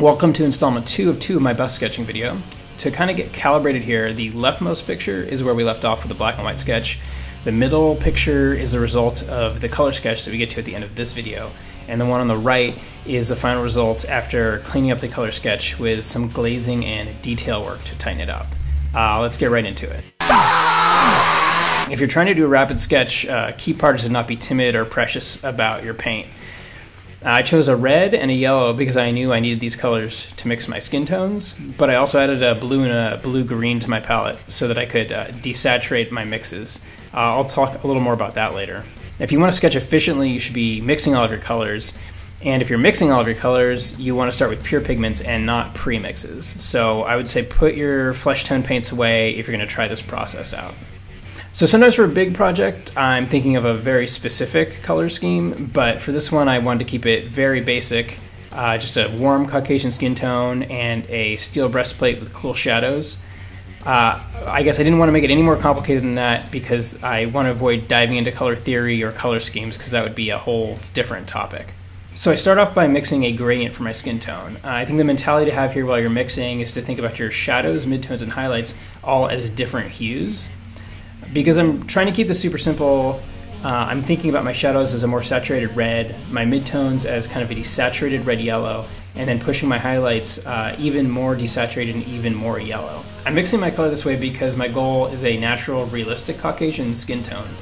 Welcome to installment two of two of my bust sketching video. To kind of get calibrated here, the leftmost picture is where we left off with the black and white sketch. The middle picture is a result of the color sketch that we get to at the end of this video. And the one on the right is the final result after cleaning up the color sketch with some glazing and detail work to tighten it up. Uh, let's get right into it. If you're trying to do a rapid sketch, uh, key part is to not be timid or precious about your paint. I chose a red and a yellow because I knew I needed these colors to mix my skin tones, but I also added a blue and a blue green to my palette so that I could uh, desaturate my mixes. Uh, I'll talk a little more about that later. If you want to sketch efficiently, you should be mixing all of your colors. And if you're mixing all of your colors, you want to start with pure pigments and not pre-mixes. So I would say put your flesh tone paints away if you're going to try this process out. So sometimes for a big project, I'm thinking of a very specific color scheme, but for this one, I wanted to keep it very basic. Uh, just a warm Caucasian skin tone and a steel breastplate with cool shadows. Uh, I guess I didn't want to make it any more complicated than that because I want to avoid diving into color theory or color schemes because that would be a whole different topic. So I start off by mixing a gradient for my skin tone. Uh, I think the mentality to have here while you're mixing is to think about your shadows, midtones, and highlights all as different hues because I'm trying to keep this super simple, uh, I'm thinking about my shadows as a more saturated red, my midtones as kind of a desaturated red yellow, and then pushing my highlights uh, even more desaturated and even more yellow. I'm mixing my color this way because my goal is a natural, realistic Caucasian skin tone.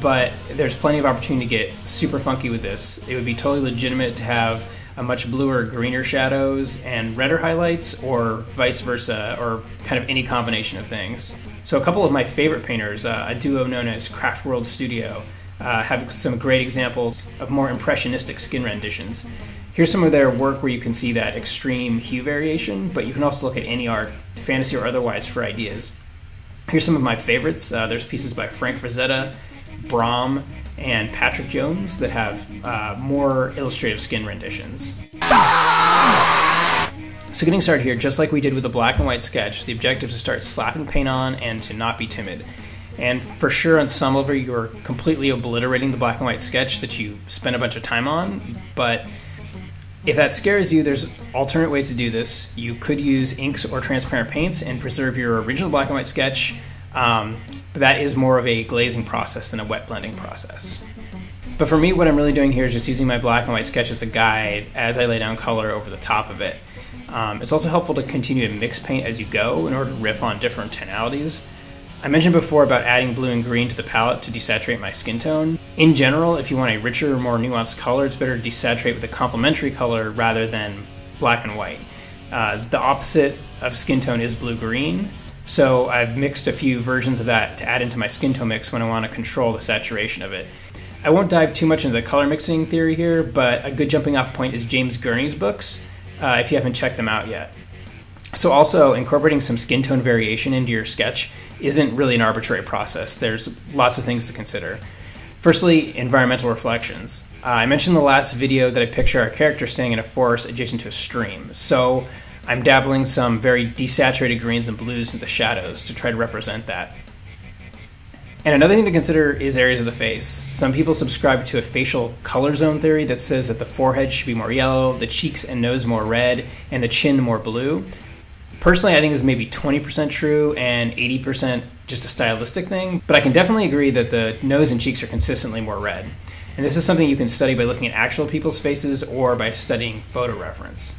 But there's plenty of opportunity to get super funky with this. It would be totally legitimate to have a much bluer, greener shadows and redder highlights, or vice versa, or kind of any combination of things. So, a couple of my favorite painters, uh, a duo known as Craftworld Studio, uh, have some great examples of more impressionistic skin renditions. Here's some of their work where you can see that extreme hue variation, but you can also look at any art, fantasy or otherwise, for ideas. Here's some of my favorites. Uh, there's pieces by Frank Frazetta, Brom, and Patrick Jones that have uh, more illustrative skin renditions. So getting started here, just like we did with the black and white sketch, the objective is to start slapping paint on and to not be timid. And for sure, on some level, you're completely obliterating the black and white sketch that you spent a bunch of time on. But if that scares you, there's alternate ways to do this. You could use inks or transparent paints and preserve your original black and white sketch um, but that is more of a glazing process than a wet blending process. But for me, what I'm really doing here is just using my black and white sketch as a guide as I lay down color over the top of it. Um, it's also helpful to continue to mix paint as you go in order to riff on different tonalities. I mentioned before about adding blue and green to the palette to desaturate my skin tone. In general, if you want a richer, more nuanced color, it's better to desaturate with a complementary color rather than black and white. Uh, the opposite of skin tone is blue-green, so I've mixed a few versions of that to add into my skin tone mix when I want to control the saturation of it. I won't dive too much into the color mixing theory here, but a good jumping off point is James Gurney's books, uh, if you haven't checked them out yet. So also incorporating some skin tone variation into your sketch isn't really an arbitrary process. There's lots of things to consider. Firstly, environmental reflections. Uh, I mentioned in the last video that I picture our character standing in a forest adjacent to a stream. So I'm dabbling some very desaturated greens and blues into the shadows to try to represent that. And another thing to consider is areas of the face. Some people subscribe to a facial color zone theory that says that the forehead should be more yellow, the cheeks and nose more red, and the chin more blue. Personally, I think this is maybe 20% true and 80% just a stylistic thing, but I can definitely agree that the nose and cheeks are consistently more red. And this is something you can study by looking at actual people's faces or by studying photo reference.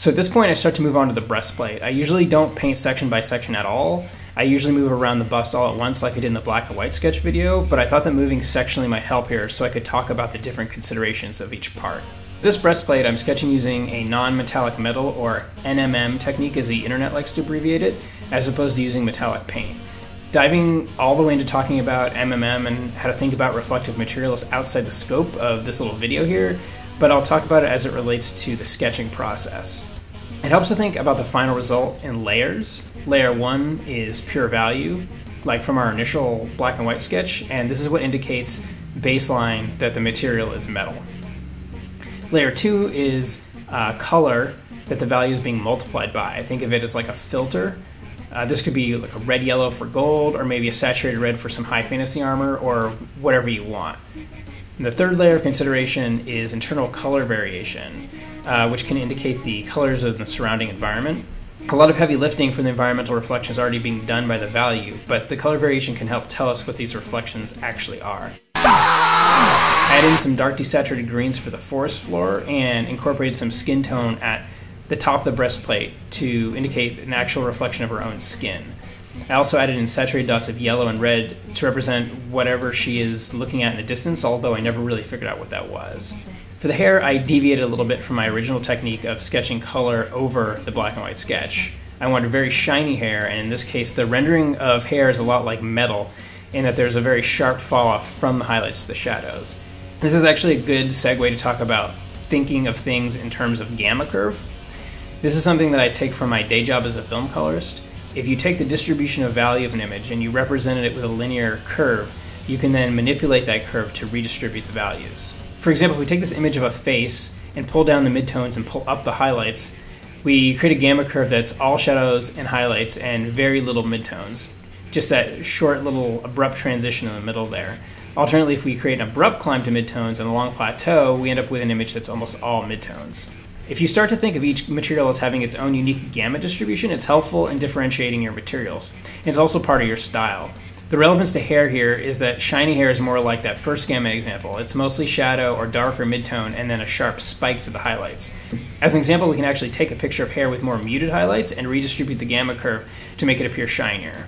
So at this point, I start to move on to the breastplate. I usually don't paint section by section at all. I usually move around the bust all at once like I did in the black and white sketch video, but I thought that moving sectionally might help here so I could talk about the different considerations of each part. This breastplate I'm sketching using a non-metallic metal or NMM technique as the internet likes to abbreviate it, as opposed to using metallic paint. Diving all the way into talking about MMM and how to think about reflective materials outside the scope of this little video here, but I'll talk about it as it relates to the sketching process. It helps to think about the final result in layers. Layer one is pure value, like from our initial black and white sketch, and this is what indicates baseline that the material is metal. Layer two is uh, color that the value is being multiplied by. I think of it as like a filter. Uh, this could be like a red yellow for gold, or maybe a saturated red for some high fantasy armor, or whatever you want. The third layer of consideration is internal color variation, uh, which can indicate the colors of the surrounding environment. A lot of heavy lifting for the environmental reflection is already being done by the value, but the color variation can help tell us what these reflections actually are. Add in some dark desaturated greens for the forest floor and incorporated some skin tone at the top of the breastplate to indicate an actual reflection of her own skin. I also added in saturated dots of yellow and red to represent whatever she is looking at in the distance, although I never really figured out what that was. For the hair, I deviated a little bit from my original technique of sketching color over the black and white sketch. I wanted very shiny hair, and in this case, the rendering of hair is a lot like metal in that there's a very sharp fall off from the highlights to the shadows. This is actually a good segue to talk about thinking of things in terms of gamma curve. This is something that I take from my day job as a film colorist. If you take the distribution of value of an image and you represent it with a linear curve, you can then manipulate that curve to redistribute the values. For example, if we take this image of a face and pull down the midtones and pull up the highlights, we create a gamma curve that's all shadows and highlights and very little midtones. Just that short little abrupt transition in the middle there. Alternately, if we create an abrupt climb to midtones and a long plateau, we end up with an image that's almost all midtones. If you start to think of each material as having its own unique gamma distribution, it's helpful in differentiating your materials. It's also part of your style. The relevance to hair here is that shiny hair is more like that first gamma example. It's mostly shadow or dark or midtone and then a sharp spike to the highlights. As an example, we can actually take a picture of hair with more muted highlights and redistribute the gamma curve to make it appear shinier.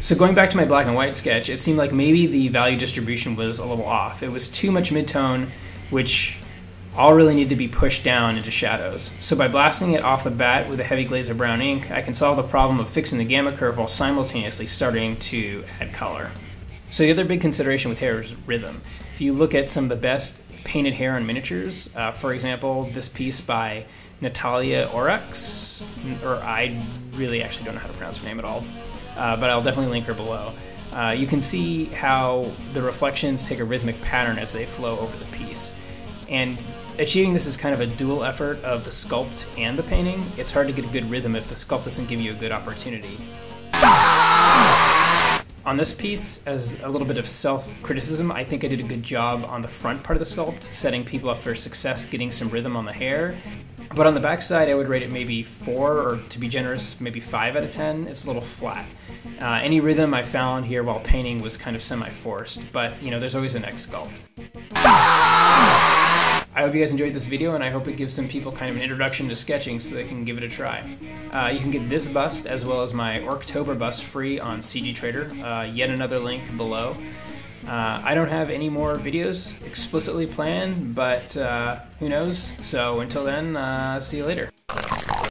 So going back to my black and white sketch, it seemed like maybe the value distribution was a little off. It was too much midtone, which all really need to be pushed down into shadows. So by blasting it off the bat with a heavy glaze of brown ink, I can solve the problem of fixing the gamma curve while simultaneously starting to add color. So the other big consideration with hair is rhythm. If you look at some of the best painted hair on miniatures, uh, for example, this piece by Natalia Orex, or I really actually don't know how to pronounce her name at all, uh, but I'll definitely link her below. Uh, you can see how the reflections take a rhythmic pattern as they flow over the piece. And achieving this is kind of a dual effort of the sculpt and the painting. It's hard to get a good rhythm if the sculpt doesn't give you a good opportunity. On this piece, as a little bit of self-criticism, I think I did a good job on the front part of the sculpt, setting people up for success, getting some rhythm on the hair. But on the back side, I would rate it maybe four, or to be generous, maybe five out of ten. It's a little flat. Uh, any rhythm I found here while painting was kind of semi-forced, but you know, there's always a next sculpt. I hope you guys enjoyed this video, and I hope it gives some people kind of an introduction to sketching so they can give it a try. Uh, you can get this bust as well as my October bust free on CGTrader. Uh, yet another link below. Uh, I don't have any more videos explicitly planned, but uh, who knows? So until then, uh, see you later.